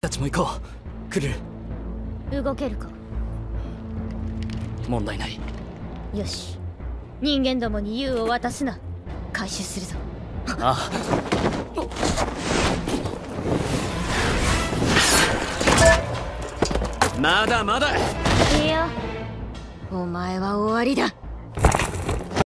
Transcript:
たちも行こう。クル動けるか？問題ない。よし。人間どもに優を渡すな。回収するぞ。ああ。まだまだ。いやお前は終わりだ。